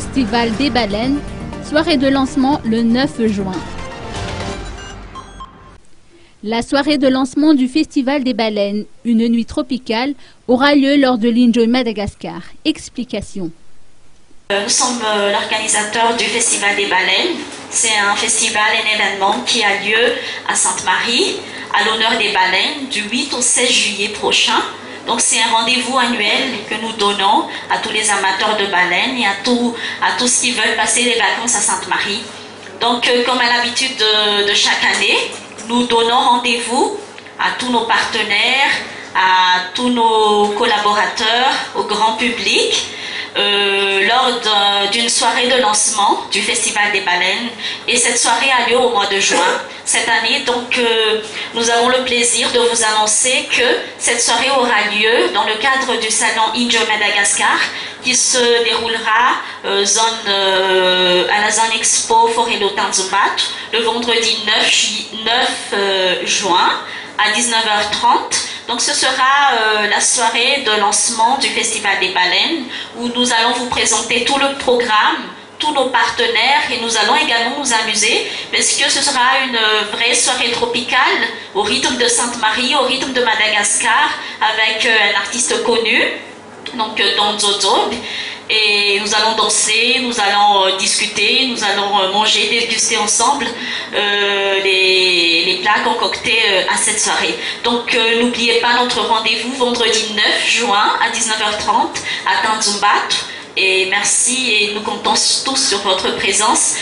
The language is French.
Festival des Baleines, soirée de lancement le 9 juin. La soirée de lancement du Festival des Baleines, une nuit tropicale, aura lieu lors de l'Enjoy Madagascar. Explication. Nous sommes euh, l'organisateur du Festival des Baleines. C'est un festival, un événement qui a lieu à Sainte-Marie, à l'honneur des baleines, du 8 au 16 juillet prochain. Donc c'est un rendez-vous annuel que nous donnons à tous les amateurs de baleines et à, tous à qui veulent passer les vacances à Sainte-Marie. Donc euh, comme à l'habitude de, de chaque année, nous donnons rendez-vous à tous nos partenaires, à tous nos collaborateurs, au grand public euh, lors d'une soirée de lancement du Festival des Baleines. Et cette soirée a lieu au mois de juin cette année. Donc, euh, nous avons le plaisir de vous annoncer que cette soirée aura lieu dans le cadre du salon Injo Madagascar qui se déroulera euh, à la zone Expo Forelo Tanzumbat le vendredi 9, 9 juin à 19h30. Donc ce sera euh, la soirée de lancement du Festival des Baleines où nous allons vous présenter tout le programme, tous nos partenaires et nous allons également nous amuser parce que ce sera une vraie soirée tropicale au rythme de Sainte-Marie, au rythme de Madagascar avec euh, un artiste connu, donc euh, Don Zozo et nous allons danser, nous allons euh, discuter, nous allons euh, manger, déguster ensemble euh, les, plats concoctés à cette soirée. Donc n'oubliez pas notre rendez-vous vendredi 9 juin à 19h30 à Tanzumbat. Et merci et nous comptons tous sur votre présence.